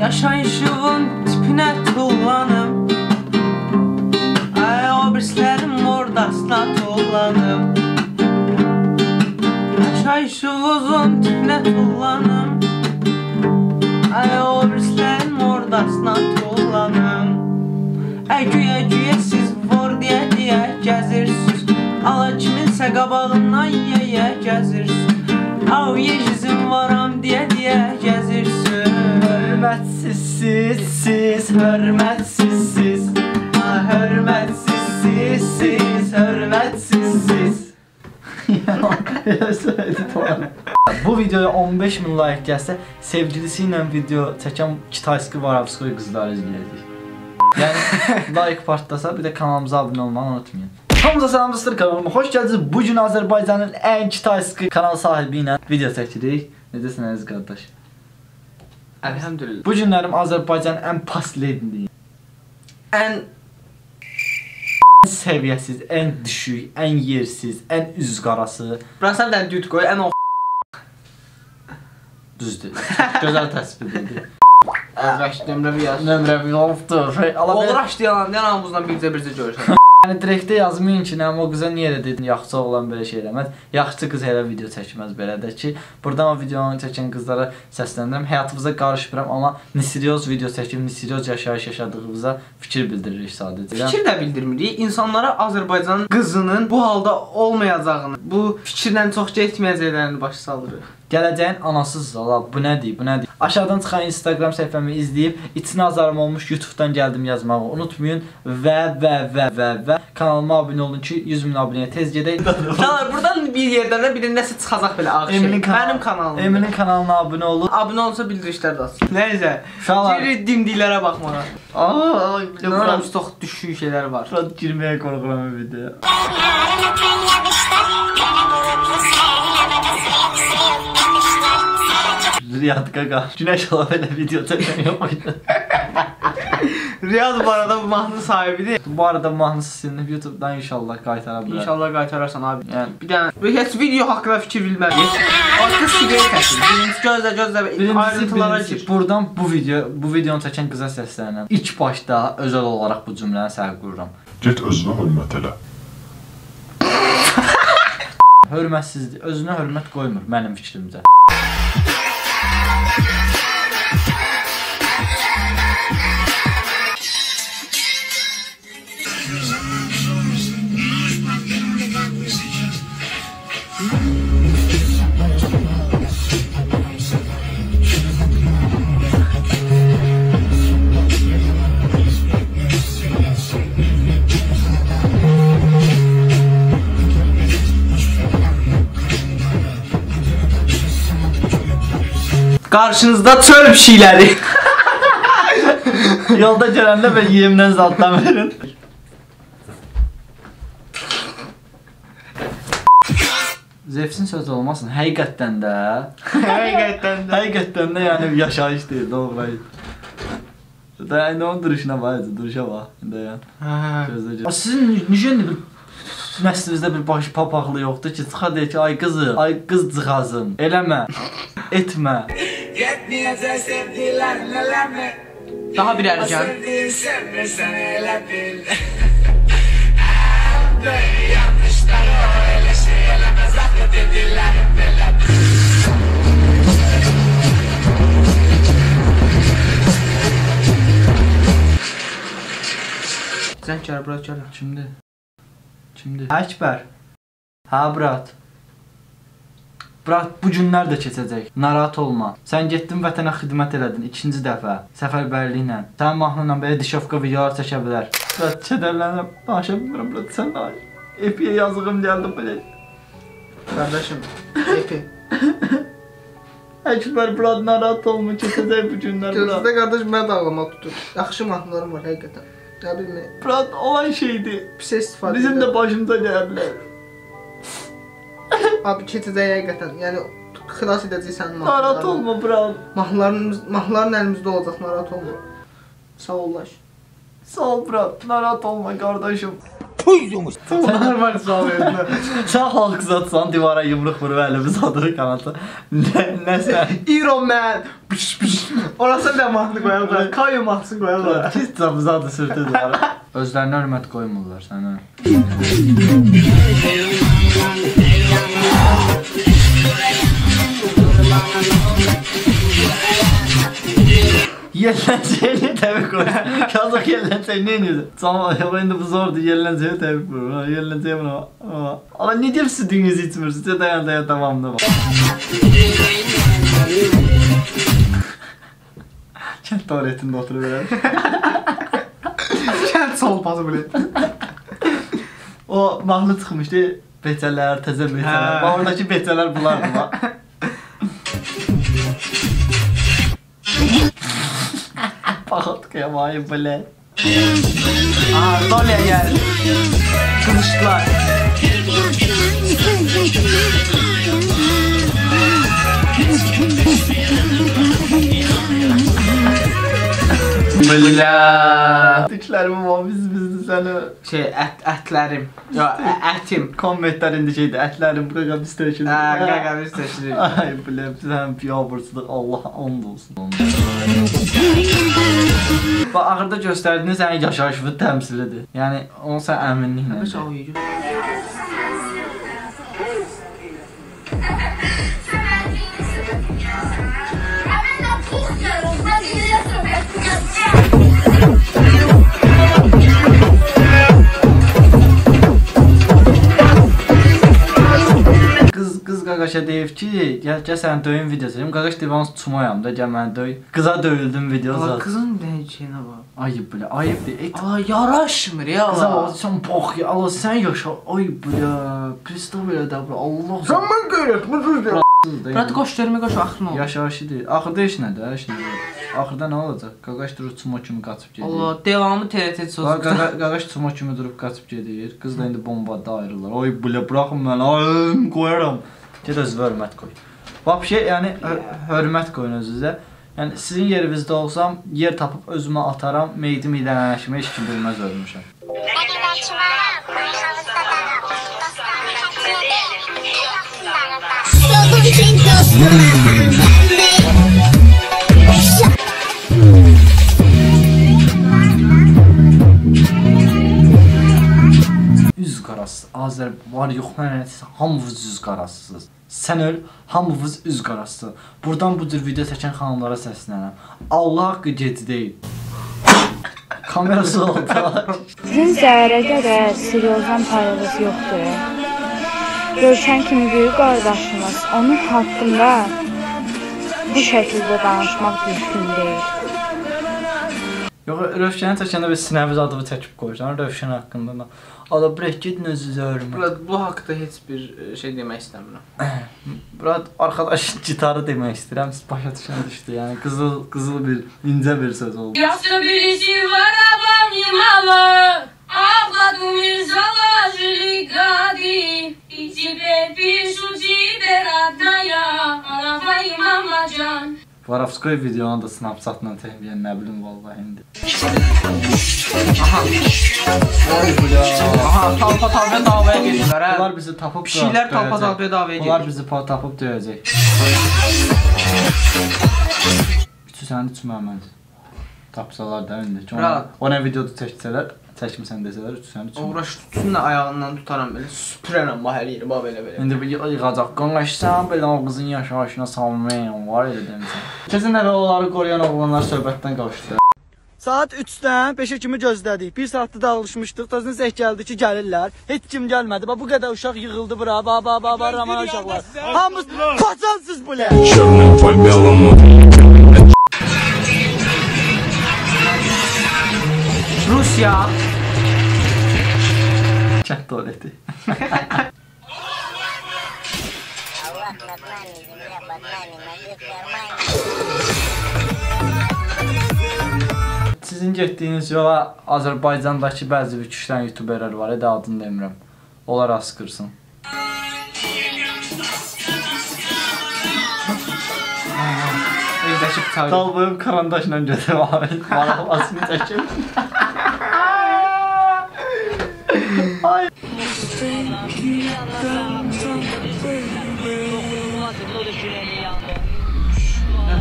Yaşayışın tipinə tullanım. Ay o birislərim ordasına tullanım Yaşayışın tipinə tullanım. Ay o birislərim ordasına tullanım. Ay güya güya siz var deyə deyə gəzirsiniz Ala kiminsə qabağından yeyə gəzirsiniz Av yecizim siz, siz, hörmətsiz siz. Ah, hörmətsiz siz, siz, hörmətsiz siz. Elə söylədi doğru. Bu videoya 15 min like gəlsə, sevgilisi ilə video çəkən Kitayski Varavskoy qızları izləyəcək. Yəni like partlasa, bir də kanalımıza abunə olmağı unutmayın. Hamıza salam dostlar kanalıma xoş gəldiniz. Bu gün Azərbaycanın ən Kitayski kanal sahibi ilə video çəkirik. Necəsən əziz qardaş? Elhamdülillah. Bu günlərim Azərbaycanın ən pasledini, Ən ən səviyyəsiz, ən düşük, ən yersiz, ən üzqarası Burası bir dənə düt qoy, ən o düzdür. Gözəl təsbirdir. Əzraş nömrə bir yaz. Nömrə bir olubdur. Allah Olur bilir. açdayan, yan ağzından bircə bircə görürsən. Yəni direktdə yazmayın ki, nəm o qıza niyə elə dedin, yaxşı oğlan belə şey eləməz. Yaxşı qız elə video çəkməz belə də ki, burdan o videonu çəkən qızlara səslənirəm. Həyatınıza qarışmıram, amma nisiryoz video çəkib, nisiryoz yaşayış yaşadığınıza fikir bildiririk sadəcə. Fikir də bildirmirik. İnsanlara Azərbaycan qızının bu halda olmayacağını, bu fikirlə çox getməyəcəklərini başa salırıq. Gələcəyin anasız ala bu nədir, bu nədir? Aşağıdan çıxan Instagram səhifəmi izləyib içinə azarım olmuş YouTube-dan gəldim yazmağı unutmayın və və və və və kanalıma abunə olun ki 100 min abunəyə tez gedək. Uşaqlar buradan bir yerdən də bir nəsə çıxacaq belə ağ şey. Mənim kanalım. Eminin kanalına abunə olun. Abunə olsa bildirişlər də açsın. Nəysə. Uşaqlar. Geri dimdiklərə baxmağa. Aa, Bilmirəm, çox düşük şeylər var. Burada girməyə qorxuram videoya. Riyad qaqa. Günəş ala belə video çəkən yox idi. Riyaz bu arada bu mahnının sahibidir. Bu arada mahnısı silinib YouTube-dan inşallah qaytara bilər. İnşallah qaytararsan abi. Yəni Bir dənə bir heç video haqqında fikir bilməliyik. Arka siqaret çəkin. Birincisi gözlə gözlə ayrıntılara gir. buradan bu video, bu videonu çəkən qıza səslənirəm. İlk başda özəl olaraq bu cümləni səhv qururam. Get özünə hörmət elə. Hörmətsizlik, özünə hörmət qoymur mənim fikrimcə. Karşınızda çöl bir şeyler. Yolda gelende ben yeğimden zaten verin. Zefsin sözü olmasın, həqiqətdən də. Həqiqətən də. Həqiqətdən də yəni yaşayış deyil, doğru. Da indi onun duruşuna bax, duruşa bax. İndi yəni. Hə. Gözlə göz. Sizin necə bir nəslinizdə bir baş papaqlı yoxdur ki, çıxa deyir ki, ay qızı, ay qızcığazım, eləmə, etmə. Yetmeyecek sevdiler neler mi? Daha bir ərgən. Sevdiğin sevmesen elə bil öyle şey elemez Aklı dediler belə bil Zəng gəl, bura gəl. Kimdir? Kimdir? Əkbər. Hə, brat. Brat, bu günlər də keçəcək. Narahat olma. Sən getdin vətənə xidmət elədin ikinci dəfə, səfərbərliklə. Sən mahnıyla belə dişovka videolar çəkə bilər. Brat, kədərlənirəm. Danışa bilmirəm, brat, sən danış. Epiyə yazığım gəldi belə. Qardaşım, epi. Əkbər, brat, narahat olma, keçəcək bu günlər, brat. Gözdə qardaş mən də ağlama tutur. Yaxşı mahnılarım var həqiqətən. Nə bilmək, Brat, olan şeydir. pis istifadə. Bizim də başımıza gələ bilər. abi keçəcək həqiqətən. Yəni xilas edəcəksən Narahat olma, brat. Mahnılarımız, mahnıların əlimizdə olacaq, narahat olma. Sağ ol laş. Sağ ol, brat. Narahat olma, qardaşım. Onlar var sual verdilər. Sən halk zatsan divara yumruq vurub əlimi uzadırıq qanata. Nə nə sən? Iron Man. Piş piş. Orası da mahnı qoyarlar. Kayo mahnısını qoyarlar. Pis zadı sürtü divara. Özlərinə hörmət qoymurlar sənə. Yerləncəyini təbii qoy. Kazak yerləncəyi nə edirdi? Tamam, ya indi bu zordur. Yerləncəyi təbii qoy. Ha, yerləncəyi buna. Ha. Ama ne diyor sütünüzü içmiyorsunuz? Ya dayan dayan tamam da bak. Kent tuvaletinde oturuyor. Kənd solpası bilet. O mahnı çıxmışdı. Becələr, təzə becələr. Hə. Bax, Oradakı becələr bunlardır bax. Paxot qıyamayı bilə. Aa, Dolya geldi. Kılıçlar. Bilə. Diklərimi var biz bizdə səni Şey, ət, ətlərim. Yo, ə- ətim. kommentlər indi şeydir. Ətlərim qədər pis təşkil. Hə, qaqa biz təşkil Ay bilə sən biabırsızlıq Allah and olsun. Bax axırda göstərdiyiniz sənin yaşayışını təmsilidir. Yəni onu sən əminliklə. Kaç ağıyı? Qız qaqaşa deyib ki, gəl gəl sən döyün video çəkim. Qaqaş deyib "Hansı çumayam da, gəl məni döy." Qıza döyüldüm video Aa, zat. kızın ne şeyine bak. Ayıb bilə, ayıbdır. Et Aa, yaraşmır ya. Qıza bax, sən bax ya, Allah sən yaşa. Ay bilə, pristav elə də bura. Allah görüyorum. Bu düz ya. Brat Bırak koş görme koş aklına ol. Yaşayışı deyil. Axırda heç nədir, heç nədir. Axırda nə olacaq? Qaqaş durub çumo kimi qaçıb gedir. Allah devamı TRT Bax, sözü. qaqa- Qaqaş çumo kimi durub qaçıb gedir. Qız da indi bombada ayrılır. Ay bilə, buraxın məni. Ay, qoyaram. Get özünə hörmət qoy. Şey, yəni hö- hörmət qoyun özünüzə. Yəni sizin yerinizdə olsam, yer tapıb özümə ataram, meydim idənələşmə heç kim bilməz ölmüşəm. お qarası. Azər var yox mən hamınız üz qarasısınız. Sən öl, hamınız üz qarası. Burdan bu cür video çəkən xanımlara səslənirəm. Allah haqqı gec deyil. Kamerası oldu. Sizin zərrə qədər seriozdan payınız yoxdur. Görkən kimi böyük qardaşınız onun haqqında bu şəkildə danışmaq düzgün deyil. Yox, Rövşəni çəkəndə biz sinəviz adını çəkib qoyursan, Rövşən haqqında da. Ala brek gedin özünüzü öyrənin. Burada bu haqqda heç bir e, şey demək istəmirəm. Burada arkadaş gitarı demək istəyirəm, siz başa düşən düşdü. Yəni qızıl qızıl bir incə bir söz oldu. Yaxşı birisi var abam imamı. Ağladım izala. Varovskoy videonu da Snapchatla çəkib, yəni nə bilim vallahi indi. Aha. Vay bula. Aha, talpa talpa davaya gedirlər. Onlar bizi tapıb pişiklər talpa talpa davaya gedir. Onlar bizi tapıb döyəcək. Üçü sənin üçün Məhəmməd. Tapsalar da indi. Ona, ona videoda çəksələr çəkmisən desələr, üçü sənin üçün. Uğraş tutsun da ayağından tutaram belə süpürərəm bax hər yeri bax belə belə. İndi bu yığacaq. Qonqaşsan belə o qızın yaşayışına salmayan var elə demişsən. Keçən dəfə onları qoruyan oğlanlar söhbətdən qaçdı. Saat 3-dən 5-ə kimi gözlədik. 1 saatda dağılışmışdıq. Təzən zəh gəldi ki, gəlirlər. Heç kim gəlmədi. Bax bu qədər uşaq yığıldı bura. Ba ba ba ba Ramana uşaqlar. Hamınız paçansız bu lə. Черным по белому Rusiya Kənd tualeti. Sizin getdiyiniz yola Azərbaycandakı bəzi kişilər youtuberlər var, edə adını demirəm. Onlar asqırsın. evdəki bıçağı. Dalbayım karandaşla götürüm abi. Maraqlasını çəkim. Nədir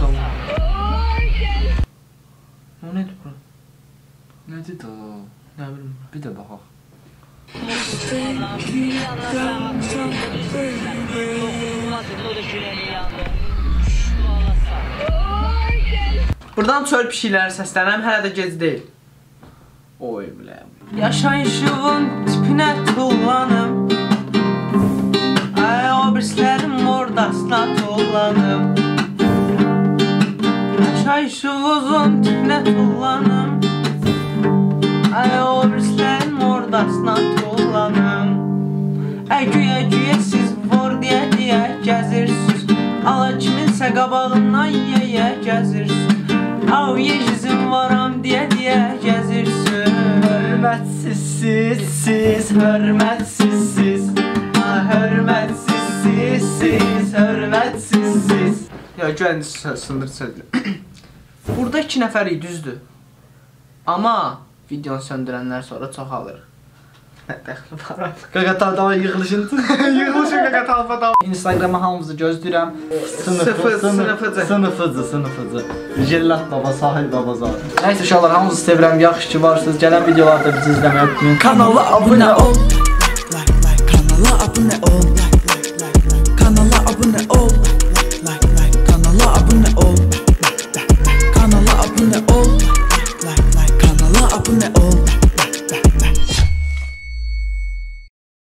o? O nədir bura? Nədir də o? Nə bilim. Bir də baxaq. Burdan çöl pişikləri səslənəm, hələ də gec deyil. Oy biləm. Yaşayışığın tipinə tullanım. Ay o birislərin ordasına tullanım. Yaşayışığın tipinə tullanım. Ay o birislərin ordasına tullanım. Ay güya güya siz vor deyə deyə gəzirsiniz. Ala kiminsə qabağından yeyə gəzirsiniz. Av yecizim varam deyə deyə gəzirsin. Hörmətsiz siz, siz hörmətsiz siz. Ah, hörmətsiz siz, siz hörmətsiz siz. Ya güvəndi sındır sözlü. Burada 2 nəfər idi, düzdür. Amma videonu söndürənlər sonra çoxalır. Nə dəxli var? Qaqatar da yığılışın. Yığılışın qaqa talfa da. Instagrama hamınızı gözləyirəm. Sıfır, sınıfıcı. Sınıfıcı, sınıfıcı. Jellat baba, Sahil baba zat. Nəysə uşaqlar hamınızı sevirəm. Yaxşı ki varsınız. Gələn videolarda bizi izləməyi unutmayın. Kanala abunə ol